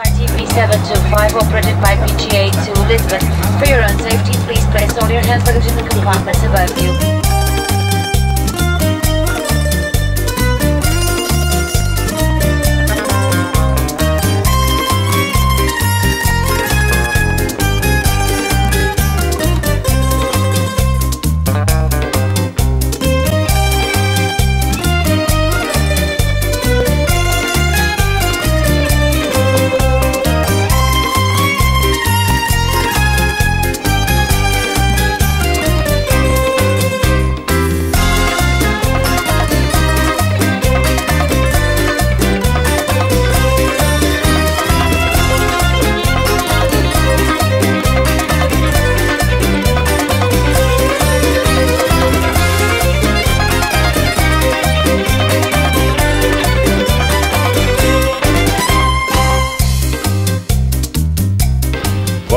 TP725 operated by PGA to Lisbon. For your own safety, please place all your hand luggage in the compartments above you.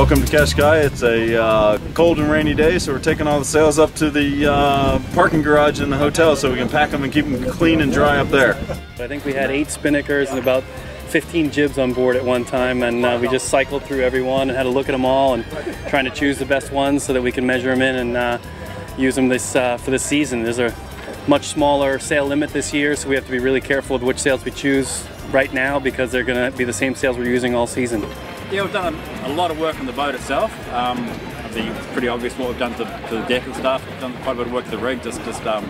Welcome to Cascais. It's a uh, cold and rainy day, so we're taking all the sails up to the uh, parking garage in the hotel so we can pack them and keep them clean and dry up there. I think we had eight spinnakers and about 15 jibs on board at one time, and uh, we just cycled through everyone and had a look at them all and trying to choose the best ones so that we can measure them in and uh, use them this uh, for the season. There's a much smaller sail limit this year, so we have to be really careful with which sails we choose right now because they're going to be the same sails we're using all season. Yeah, we've done a, lot of work on the boat itself. Um, it's pretty obvious what we've done to, to, the deck and stuff. We've done quite a bit of work to the rig, just just um,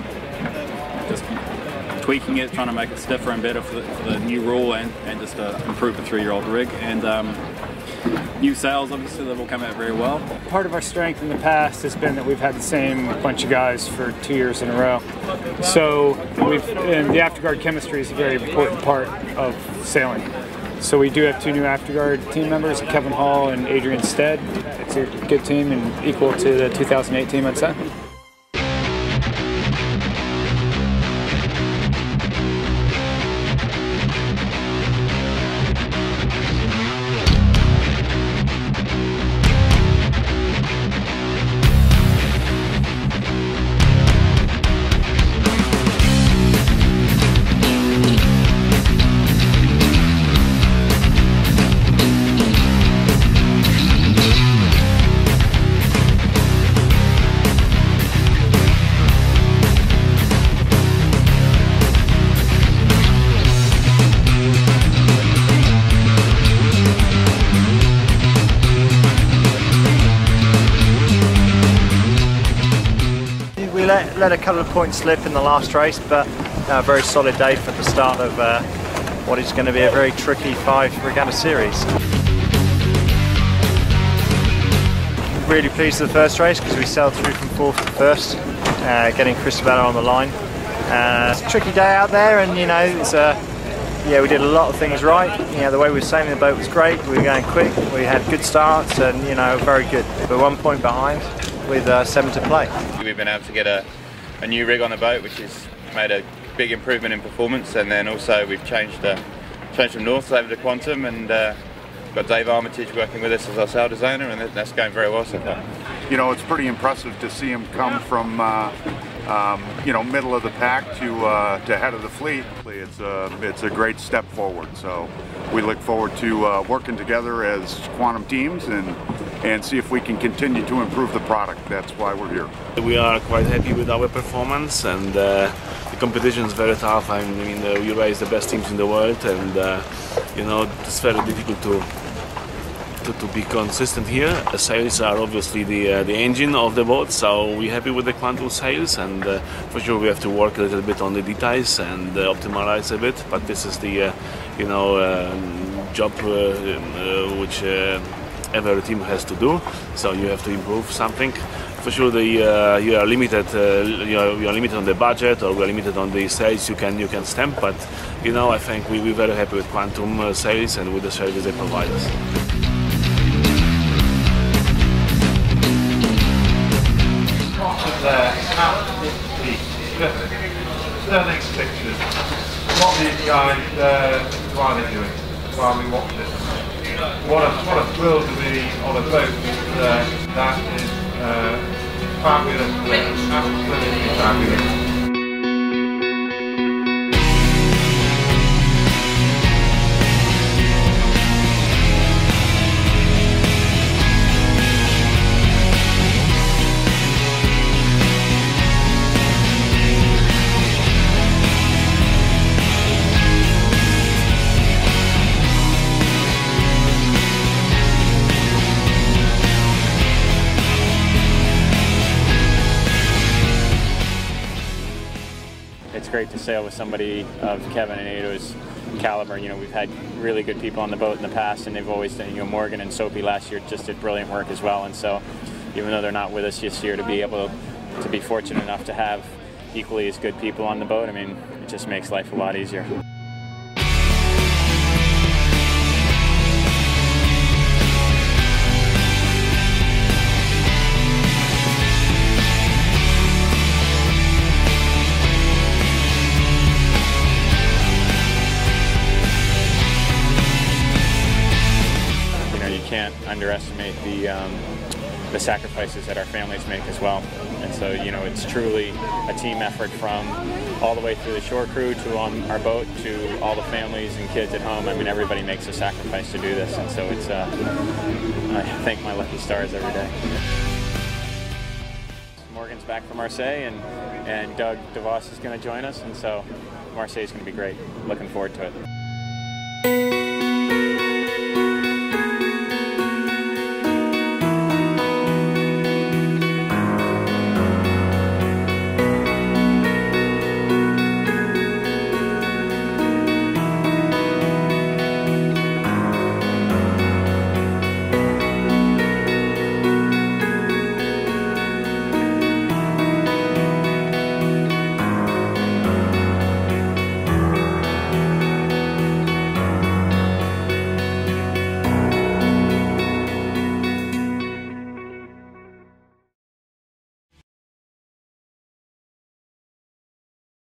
just tweaking it, trying to make it stiffer and better for the, for the new rule, and, and just uh, improve the three-year-old rig. And um, new sails, obviously, they've all come out very well. Part of our strength in the past has been that we've had the same bunch of guys for two years in a row. So we've, and the afterguard chemistry is a very important part of sailing. So we do have two new afterguard team members, Kevin Hall and Adrian Stead. It's a good team and equal to the 2008 team, I'd say. Let a couple of points slip in the last race, but a very solid day for the start of uh, what is going to be a very tricky five regatta series. Really pleased with the first race because we sailed through from fourth to first, uh, getting Cristabella on the line. Uh, it's a tricky day out there, and you know, it's a uh, yeah, we did a lot of things right. You know, the way we were sailing the boat was great. We were going quick. We had good starts, and you know, very good. We're one point behind with uh, seven to play. We've been able to get a, a new rig on the boat, which has made a big improvement in performance, and then also we've changed the changed from North over to Quantum, and uh, got Dave Armitage working with us as our sail designer, and that's going very well so far. You know, it's pretty impressive to see him come from. Uh, um, you know, middle of the pack to uh, to head of the fleet. It's a it's a great step forward. So we look forward to uh, working together as quantum teams and and see if we can continue to improve the product. That's why we're here. We are quite happy with our performance and uh, the competition is very tough. I mean, uh, we raise the best teams in the world and, uh, you know, it's very difficult to to, to be consistent here. The sails are obviously the uh, the engine of the boat, so we're happy with the quantum sails, and uh, for sure we have to work a little bit on the details and uh, optimize a bit. But this is the uh, you know um, job which every team has to do. So you have to improve something. For sure, the, uh, you are limited. Uh, you, are, you, are, limited on the budget, or we are limited on the sails you can you can stamp. But you know, I think we, we're very happy with Quantum uh, sails and with the service they provide us. pictures. What guys, uh, why are they doing? While we watch it what a what a thrill to be on a boat uh, that is uh, fabulous, absolutely fabulous. Sail with somebody of Kevin and Ado's caliber. You know, we've had really good people on the boat in the past, and they've always done. You know, Morgan and Soapy last year just did brilliant work as well. And so, even though they're not with us this year, to be able to be fortunate enough to have equally as good people on the boat, I mean, it just makes life a lot easier. Underestimate the um, the sacrifices that our families make as well. And so, you know, it's truly a team effort from all the way through the shore crew to on our boat to all the families and kids at home. I mean, everybody makes a sacrifice to do this, and so it's. Uh, I thank my lucky stars every day. Morgan's back from Marseille, and and Doug DeVos is going to join us, and so Marseille is going to be great. Looking forward to it.